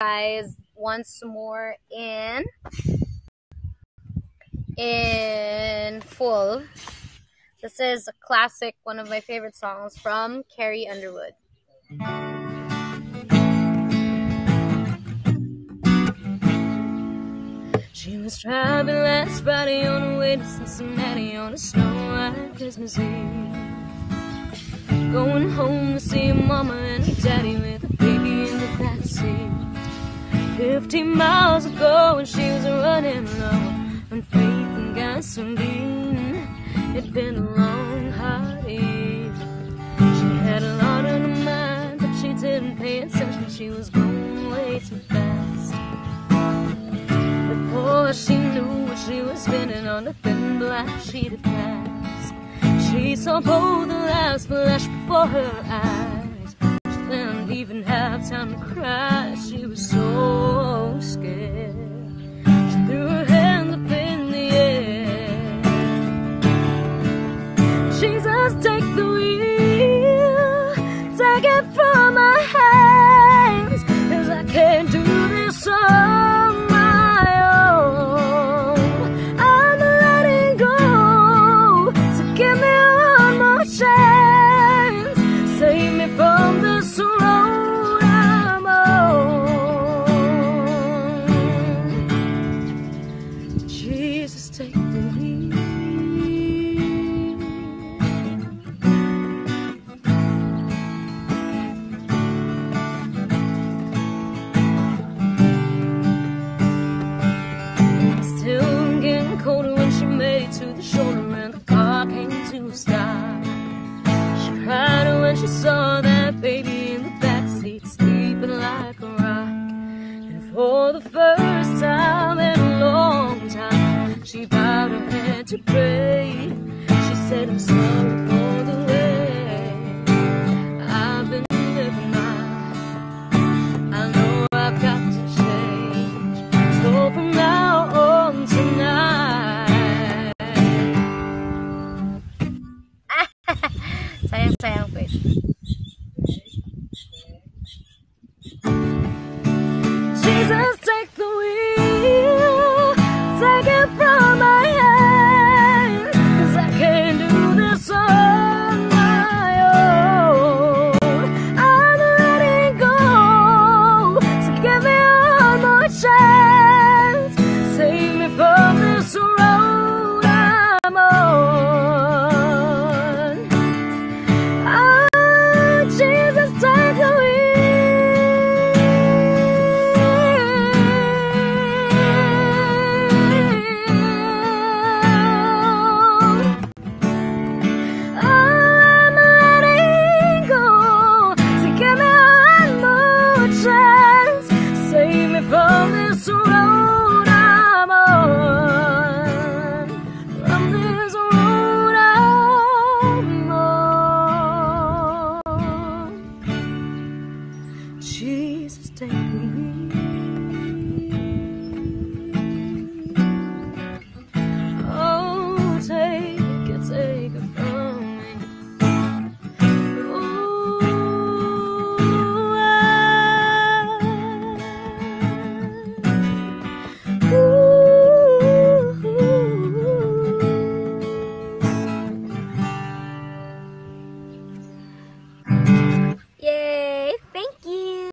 guys once more in in full. This is a classic, one of my favorite songs from Carrie Underwood. She was driving last Friday on her way to Cincinnati on a snow white Christmas Eve. Going home to see mama and her daddy with a baby in the backseat. Fifty miles ago, when she was running low on faith and gasoline. It'd been a long, hard eve. She had a lot on her mind, but she didn't pay attention. She was going way too fast. Before she knew what she was spinning on a thin black sheet of glass, she saw both the lights flash before her eyes. She didn't even have time to cry. She was so Jesus, for the first time in a long time, she bowed her head to pray. She said, I'm sorry for the way I've been living life. I know I've got to change. So from now on tonight. Jesus, from this road I'm on. From this road I'm on. Jesus, take me.